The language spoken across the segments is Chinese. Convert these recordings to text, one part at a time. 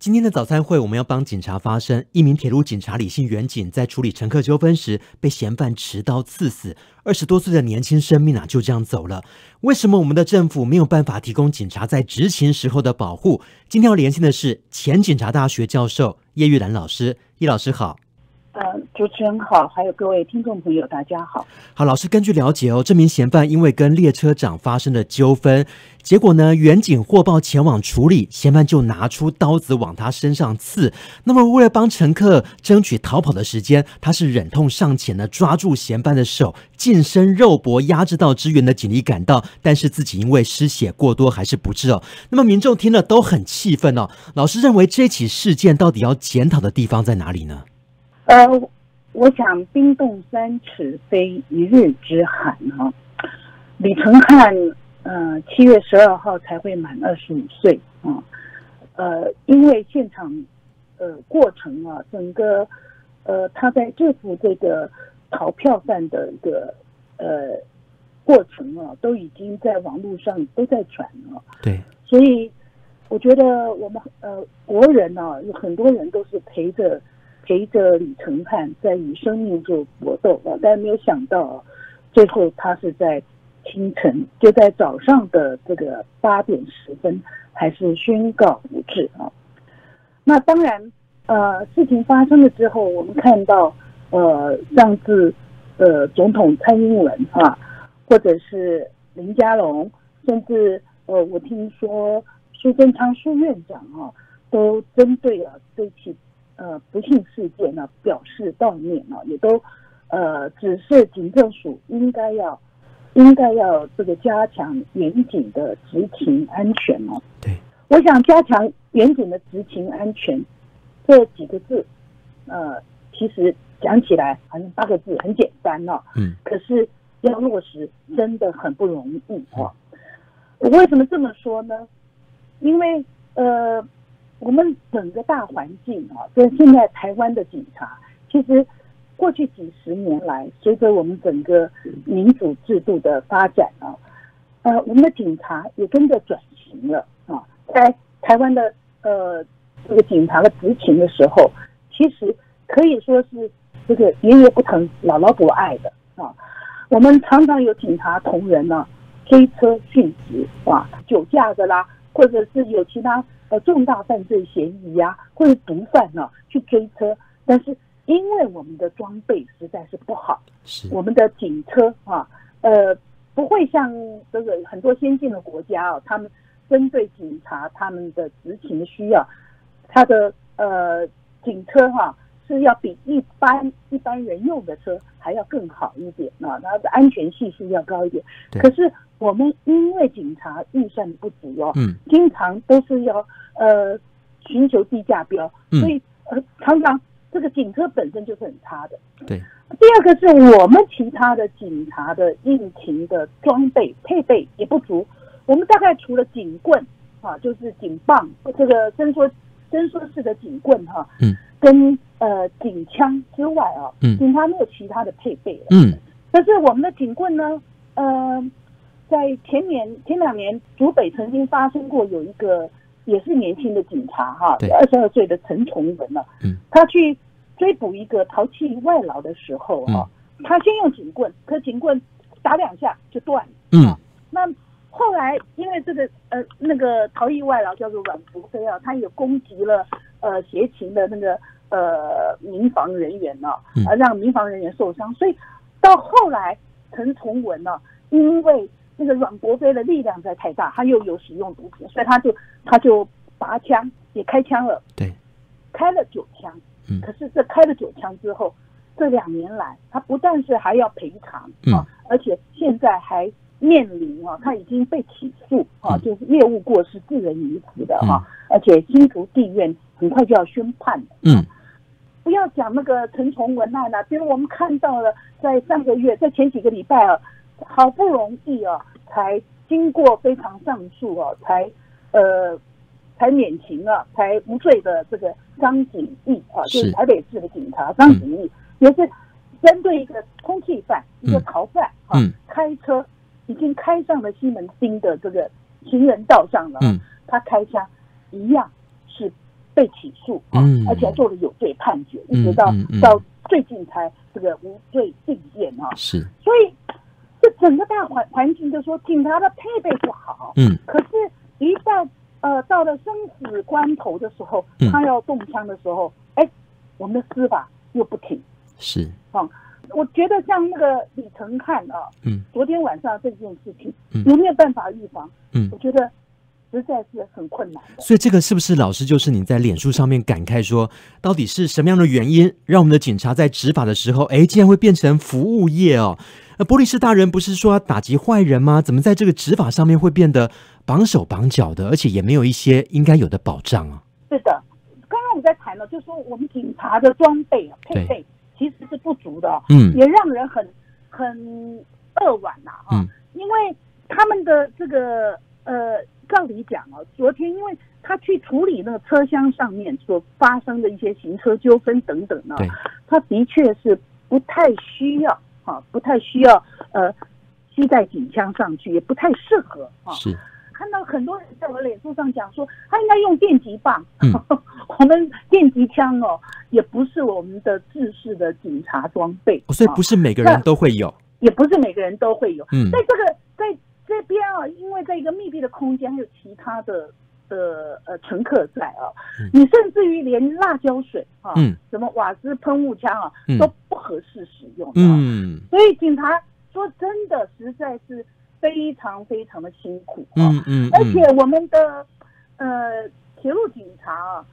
今天的早餐会，我们要帮警察发声。一名铁路警察李姓员警在处理乘客纠纷时，被嫌犯持刀刺死，二十多岁的年轻生命啊，就这样走了。为什么我们的政府没有办法提供警察在执勤时候的保护？今天要连线的是前警察大学教授叶玉兰老师，叶老师好。呃，主持人好，还有各位听众朋友，大家好。好，老师，根据了解哦，这名嫌犯因为跟列车长发生了纠纷，结果呢，远警获报前往处理，嫌犯就拿出刀子往他身上刺。那么，为了帮乘客争取逃跑的时间，他是忍痛上前呢，抓住嫌犯的手，近身肉搏，压制到支援的警力赶到，但是自己因为失血过多还是不治哦。那么，民众听了都很气愤哦。老师认为这起事件到底要检讨的地方在哪里呢？呃，我想冰冻三尺非一日之寒哈。李承汉，呃，七月十二号才会满二十五岁啊。呃，因为现场，呃，过程啊，整个，呃，他在制服这个逃票犯的一个呃过程啊，都已经在网络上都在传了。对。所以，我觉得我们呃国人呢，有很多人都是陪着。陪着李承汉在与生命做搏斗啊，但是没有想到，最后他是在清晨，就在早上的这个八点十分，还是宣告不治啊。那当然，呃，事情发生了之后，我们看到，呃，上次呃总统蔡英文啊，或者是林佳龙，甚至呃，我听说苏贞昌苏院长啊，都针对了这起。呃，不幸事件呢，表示悼念啊，也都呃指示警政署应该要应该要这个加强严谨的执勤安全哦。对，我想加强严谨的执勤安全这几个字，呃，其实讲起来好像八个字很简单哦。嗯。可是要落实真的很不容易哦。我为什么这么说呢？因为呃。我们整个大环境啊，跟现在台湾的警察，其实过去几十年来，随着我们整个民主制度的发展啊，呃，我们的警察也跟着转型了啊。在台湾的呃这个警察的执勤的时候，其实可以说是这个爷爷不疼姥姥不爱的啊。我们常常有警察同仁呢追车殉职啊，酒驾的啦，或者是有其他。呃，重大犯罪嫌疑呀，或者毒贩呢，去追车，但是因为我们的装备实在是不好，是。我们的警车啊，呃，不会像这个很多先进的国家啊，他们针对警察他们的执勤的需要，他的呃警车哈是要比一般一般人用的车还要更好一点啊，它的安全系数要高一点，可是。我们因为警察预算不足哦，嗯，经常都是要呃寻求低价标，所以呃常常这个警车本身就是很差的。对，第二个是我们其他的警察的应勤的装备配备也不足，我们大概除了警棍啊，就是警棒，这个伸缩伸缩式的警棍哈，嗯，跟呃警枪之外啊，嗯，警察没有其他的配备了，嗯，但是我们的警棍呢，呃。在前年前两年，竹北曾经发生过有一个也是年轻的警察哈，二十二岁的陈崇文了，嗯，他去追捕一个逃弃外劳的时候哈，他先用警棍，可警棍打两下就断了，嗯，那后来因为这个呃那个逃逸外劳叫做阮福飞啊，他也攻击了呃协勤的那个呃民防人员呢，啊让民防人员受伤，所以到后来陈崇文呢，因为那个阮国飞的力量在太大，他又有使用毒品，所以他就他就拔枪也开枪了，对，开了九枪。嗯，可是这开了九枪之后，这两年来他不但是还要赔偿啊，而且现在还面临啊，他已经被起诉啊，就是业务过失致人于死的哈，而且新竹地院很快就要宣判嗯，不要讲那个陈崇文案了，比如我们看到了在上个月，在前几个礼拜啊。好不容易啊，才经过非常上诉啊，才呃才免刑啊，才无罪的这个张景义啊，就是台北市的警察张景义，也是针对一个通缉犯、一个逃犯啊，开车已经开上了西门町的这个行人道上了，他开枪一样是被起诉啊，嗯。而且还做了有罪判决，嗯一直到到最近才这个无罪定验啊。是，所以这整个大环环境就说警察的配备不好，嗯。可是，一旦呃到了生死关头的时候嗯，他要动枪的时候，哎、我们的司法又不停。是，我觉得像那个李承翰啊，嗯。昨天晚上这件事情嗯。有没有办法预防？嗯。我觉得实在是很困难的。所以这个是不是老师就是你在脸书上面感慨说，到底是什么样的原因让我们的警察在执法的时候，哎，竟然会变成服务业哦？那，波利士大人不是说要打击坏人吗？怎么在这个执法上面会变得绑手绑脚的，而且也没有一些应该有的保障啊？是的，刚刚我们在谈了，就是说我们警察的装备啊、配对备其实是不足的哦，嗯也让人很很扼腕呐啊嗯因为他们的这个呃，照理讲哦，昨天因为他去处理那个车厢上面所发生的一些行车纠纷等等呢，他的确是不太需要啊，不太需要呃携带警枪上去，也不太适合啊。是，看到很多人在我脸书上讲说，他应该用电击棒。嗯 我们电击枪哦，也不是我们的制式的警察装备，哦所以不啊是每个人都会有。也不是每个人都会有。嗯在这个在这边啊，因为在一个密闭的空间，还有其他的的呃乘客在啊，嗯。你甚至于连辣椒水啊，嗯。什么瓦斯喷雾枪啊，嗯。都不合适使用。啊。嗯。所以警察说真的实在是非常非常的辛苦啊。嗯嗯，而且我们的呃铁路警察啊，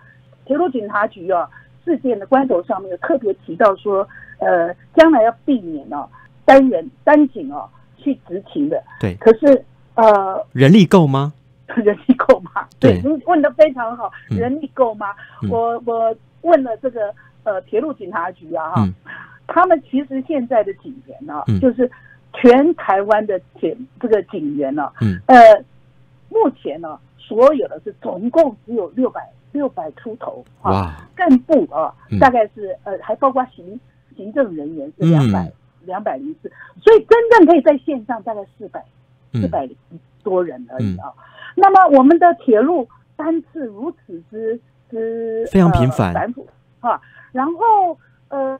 铁路警察局啊事件的关头上面有特别提到说，呃，将来要避免哦、单人单警哦、去执勤的。对可是呃，人力够吗？人力够吗？对你问的非常好，嗯人力够吗？嗯我我问了这个呃铁路警察局啊哈。嗯他们其实现在的警员呢、嗯就是全台湾的警这个警员呢、嗯呃，目前呢、所有的是总共只有六百六百出头啊，干部啊嗯，大概是呃还包括行行政人员是嗯两百两百零四，所以真正可以在线上大概四百四嗯百多人而已啊。那么我们的铁路班次如此之之非常频繁。呃繁复啊，然后呃，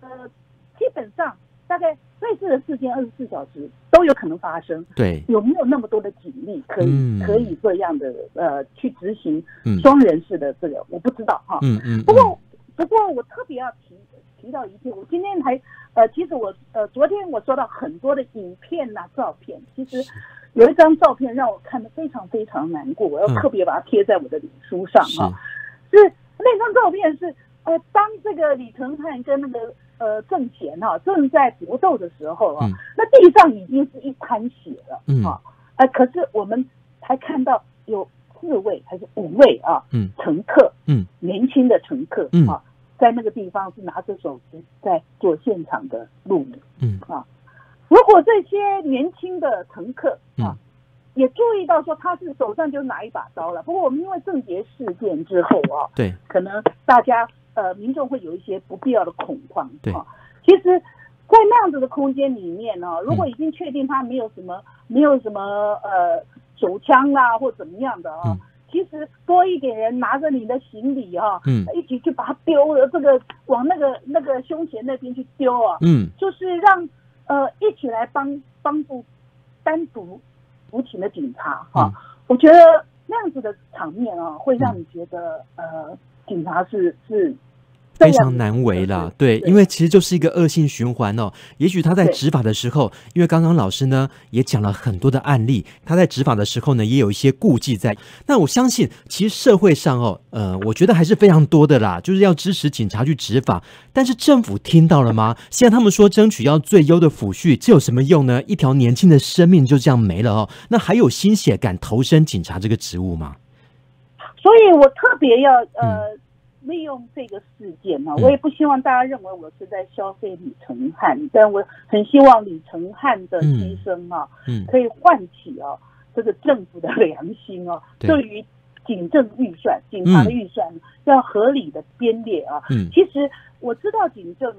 基本上大概类似的事件二十四小时都有可能发生，对，有没有那么多的警力可以、嗯。可以这样的呃去执行嗯。双人式的这个，我不知道哈。嗯嗯，不过不过我特别要提提到一件，我今天还呃，其实我呃昨天我收到很多的影片呐、照片，其实有一张照片让我看得非常非常难过，我要嗯。特别把它贴在我的脸书上是。哈、是那张照片是呃，当这个李承翰跟那个呃郑贤哈、正在搏斗的时候啊，嗯。那地上已经是一滩血了嗯。啊，呃，可是我们还看到有四位还是五位啊，嗯。乘客，嗯，年轻的乘客嗯。啊，在那个地方是拿着手机在做现场的录影。嗯啊如果这些年轻的乘客啊，嗯也注意到说他是手上就拿一把刀了。不过我们因为郑捷事件之后啊，对，可能大家呃民众会有一些不必要的恐慌对啊。其实，在那样子的空间里面呢、如果已经确定他没有什么、没有什么呃手枪啊或怎么样的啊，嗯其实多一点人拿着你的行李哈、嗯。一起去把它丢了，这个往那个那个胸前那边去丢啊，嗯。就是让呃一起来帮帮助单独无情的警察哈、嗯。我觉得那样子的场面啊，会让你觉得、呃警察是是非常难为啦，对，因为其实就是一个恶性循环哦。也许他在执法的时候，因为刚刚老师呢也讲了很多的案例，他在执法的时候呢也有一些顾忌在。那我相信，其实社会上哦，呃，我觉得还是非常多的啦，就是要支持警察去执法。但是政府听到了吗？现在他们说争取要最优的抚恤，这有什么用呢？一条年轻的生命就这样没了哦。那还有心血敢投身警察这个职务吗？所以我特别要呃、利用这个事件呢、嗯。我也不希望大家认为我是在消费李承翰，但我很希望李承翰的牺牲啊，嗯。可以唤起啊这个政府的良心啊，对。对于警政预算、警察的预算要合理的编列啊。嗯。其实我知道警政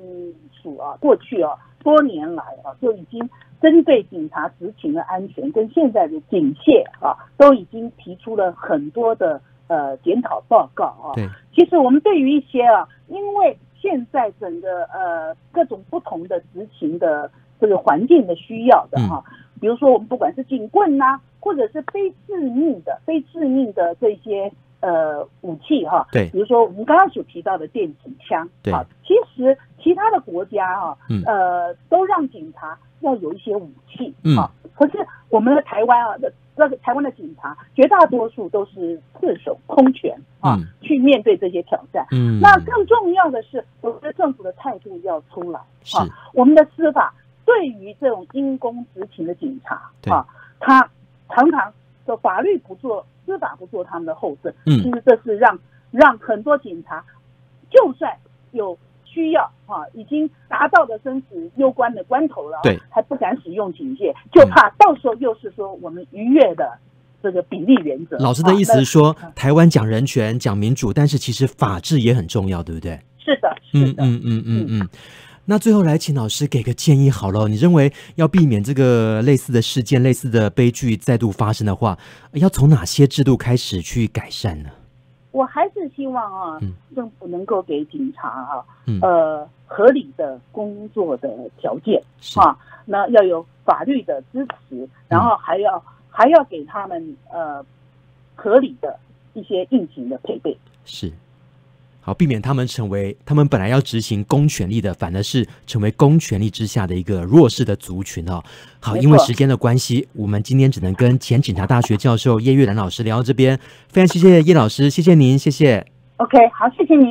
署啊，过去啊多年来啊就已经针对警察执勤的安全跟现在的警械啊，都已经提出了很多的呃检讨报告啊。对，其实我们对于一些啊，因为现在整个呃各种不同的执勤的这个环境的需要的哈、比如说我们不管是警棍呐、或者是非致命的、非致命的这些呃武器哈、对。比如说我们刚刚所提到的电子枪，对。啊，其实其他的国家哈、嗯。呃，都让警察要有一些武器，嗯。啊，可是我们的台湾啊的这个台湾的警察，绝大多数都是赤手空拳啊，嗯。去面对这些挑战。嗯，那更重要的是，我们的政府的态度要出来是。啊，我们的司法对于这种因公执勤的警察对。啊，他常常的法律不做，司法不做他们的后盾，嗯。其实这是让让很多警察，就算有需要啊，已经达到了生死攸关的关头了，对，嗯还不敢使用警戒，就怕到时候又是说我们逾越的这个比例原则。老师的意思啊是说那，台湾讲人权、讲民主，但是其实法治也很重要，对不对？是的，是的，嗯嗯嗯嗯嗯。那最后来，请老师给个建议好了。你认为要避免这个类似的事件、类似的悲剧再度发生的话，要从哪些制度开始去改善呢？我还是希望啊，嗯。政府能够给警察啊，嗯。呃，合理的工作的条件是。啊，那要有法律的支持，然后还要、还要给他们呃合理的一些应急的配备。是，好，避免他们成为他们本来要执行公权力的，反而是成为公权力之下的一个弱势的族群哦。好，因为时间的关系，我们今天只能跟前警察大学教授叶玉兰老师聊到这边。非常谢谢叶老师，谢谢您，谢谢。OK，好，谢谢您。